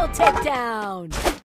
Double takedown!